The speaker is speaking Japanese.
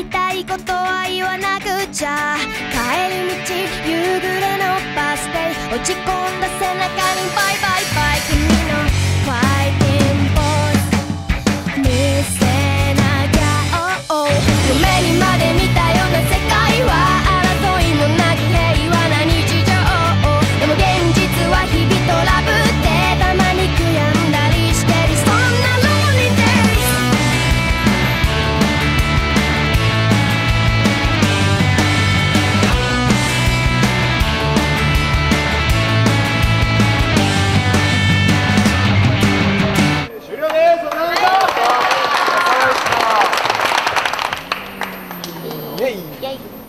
いたいことは言わなくちゃ。帰り道夕暮れのバス停落ち込んだ背中にバイバイバイ。君 Hey.